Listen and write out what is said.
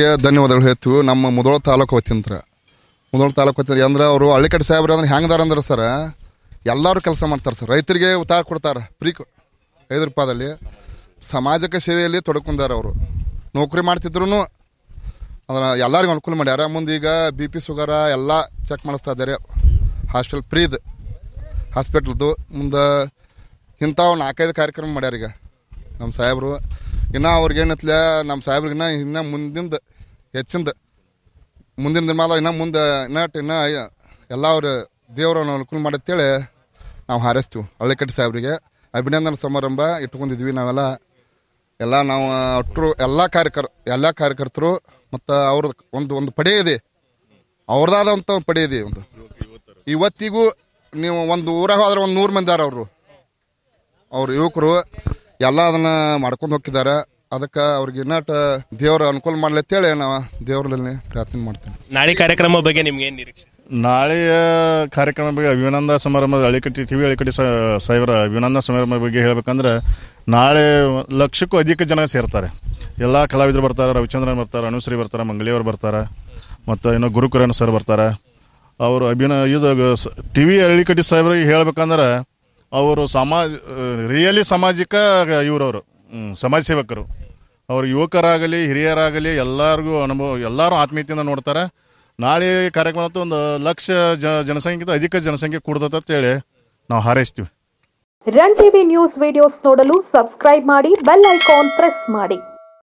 ಧನ್ಯವಾದಗಳು ಹೇಳ್ತೀವಿ. ನಮ್ಮ ಮುದೋಳ ತಾಲೂಕು ವತಿಯಿಂದ. ಮುದೋಳ ತಾಲೂಕು ವತಿಯಿಂದ ಅಂದ್ರೆ ಅವರು ಹಳ್ಳಿಕಟ್ಟಿ ಸಾಹೇಬ್ರು ಅಂದ್ರೆ ಹೆಂಗದಾರ ಅಂದ್ರೆ ಸರ್, ಎಲ್ಲರೂ ಕೆಲಸ ಮಾಡ್ತಾರೆ ಸರ್. ರೈತರಿಗೆ ಉತ್ತಾರ ಕೊಡ್ತಾರೆ. ಫ್ರೀ ಐದು ರೂಪಾಯಿದಲ್ಲಿ. ಸಮಾಜಕ್ಕೆ ಸೇವೆಯಲ್ಲಿ ತೊಡಕೊಂಡಾರ ಅವರು. ನೌಕರಿ ಮಾಡ್ತಿದ್ರು ಅದನ್ನ ಎಲ್ಲರಿಗೂ ಅನುಕೂಲ ಮಾಡ್ಯಾರ. ಮುಂದೆ ಈಗ ಬಿ ಪಿ ಶುಗರ ಎಲ್ಲ ಚೆಕ್ ಮಾಡಿಸ್ತಾ ಇದ್ದಾರೆ. ಹಾಸ್ಟೆಲ್ ಫ್ರೀದು ಹಾಸ್ಪಿಟ್ಲ್ದು. ಮುಂದೆ ಇಂಥವು ನಾಲ್ಕೈದು ಕಾರ್ಯಕ್ರಮ ಮಾಡ್ಯಾರ ಈಗ. ನಮ್ಮ ಸಾಹೇಬರು. ಇನ್ನು ಅವ್ರಿಗೆ ಏನತ್ಲೆ ನಮ್ಮ ಸಾಹೇಬ್ರಿಗಿನ್ನ ಇನ್ನ ಮುಂದಿಂದ, ಹೆಚ್ಚಿಂದ, ಮುಂದಿನ ದಿನಮಾಲ ಇನ್ನ ಮುಂದೆ ಇನ್ನಟ್ ಇನ್ನೂ ಎಲ್ಲ ಅವ್ರ ದೇವ್ರನ್ನ ಅನುಕೂಲ ಮಾಡತ್ತೇಳಿ ನಾವು ಹಾರೈಸ್ತೀವಿ. ಹಳ್ಳಿಕಟ್ಟಿ ಸಾಹೇಬ್ರಿಗೆ ಅಭಿನಂದನ ಸಮಾರಂಭ ಇಟ್ಕೊಂಡಿದ್ವಿ ನಾವೆಲ್ಲ. ಎಲ್ಲ ನಾವು ಒಟ್ಟರು ಎಲ್ಲ ಕಾರ್ಯಕರ್, ಎಲ್ಲ ಕಾರ್ಯಕರ್ತರು ಮತ್ತು ಅವ್ರದ್ದು ಒಂದು ಒಂದು ಪಡೆ ಇದೆ. ಅವ್ರದ್ದಾದಂಥ ಒಂದು ಪಡೆ ಇದೆ ಒಂದು. ಇವತ್ತಿಗೂ ನೀವು ಒಂದು ಊರಾಗ ಹೋದ್ರೆ ಒಂದು ನೂರು ಮಂದಿ ಅವರು. ಅವ್ರ ಯುವಕರು ಎಲ್ಲ ಅದನ್ನ ಮಾಡ್ಕೊಂಡು ಹೋಗಿದ್ದಾರೆ ಅದಕ್ಕೆ ಅವ್ರಿಗೆ ಇನ್ನಟ ದೇವ್ರ ಅನುಕೂಲ ಮಾಡ್ಲಿ ಅಂತೇಳಿ ನಾವು ದೇವ್ರಲ್ಲಿ ಪ್ರಾರ್ಥನೆ ಮಾಡ್ತೀನಿ. ನಾಳೆ ಕಾರ್ಯಕ್ರಮ ಬಗ್ಗೆ ನಿಮ್ಗೆ ಏನ್ ನಿರೀಕ್ಷೆ? ನಾಳೆಯ ಕಾರ್ಯಕ್ರಮ ಬಗ್ಗೆ ಅಭಿನಂದ ಸಮಾರಂಭ ಅಳಿಕಟ್ಟಿ ಟಿವಿ ಅಳಿಕಟ್ಟಿ ಸ- ಸಾಹೇಬರ ಅಭಿನಂದ ಸಮಾರಂಭ ಬಗ್ಗೆ ಹೇಳ್ಬೇಕಂದ್ರೆ ನಾಳೆ ಲಕ್ಷಕ್ಕೂ ಅಧಿಕ ಜನ ಸೇರ್ತಾರೆ. ಎಲ್ಲ ಕಲಾವಿದರು ಬರ್ತಾರೆ ರವಿಚಂದ್ರನ್ ಬರ್ತಾರೆ ಅನುಶ್ರೀ ಬರ್ತಾರೆ ಮಂಗಳಿಯವರು ಬರ್ತಾರೆ ಮತ್ತು ಇನ್ನು ಗುರುಕುರನ್ ಸರ್ ಬರ್ತಾರೆ. ಅವರು ಅಭಿನ ಇದು ಟಿ ವಿ ಅಳಿಕಟ್ಟಿ ಸಾಹೇಬರಿಗೆ ಹೇಳ್ಬೇಕಂದ್ರೆ ಅವರು ಸಮಾಜ, ರಿಯಲಿ ಸಾಮಾಜಿಕ, ಇವರವರು ಸಮಾಜ ಸೇವಕರು. ಅವರು ಯುವಕರಾಗಲಿ, ಹಿರಿಯರಾಗಲಿ, ಎಲ್ಲರಿಗೂ ಅನುಭವ, ಎಲ್ಲರೂ ಆತ್ಮೀಯತೆಯಿಂದ ನೋಡ್ತಾರೆ. ನಾಳೆ ಕಾರ್ಯಕ್ರಮ ಒಂದು ಲಕ್ಷ ಜ, ಜನಸಂಖ್ಯೆಗಿಂತ ಅಧಿಕ ಜನಸಂಖ್ಯೆ ಅಂತೇಳಿ ನಾವು ಹಾರೈಸ್ತೀವಿ. ರನ್ ಟಿವಿ ನ್ಯೂಸ್ ವಿಡಿಯೋಸ್ ನೋಡಲು ಸಬ್ಸ್ಕ್ರೈಬ್ ಮಾಡಿ ಬೆಲ್ ಐಕಾನ್ ಪ್ರೆಸ್ ಮಾಡಿ.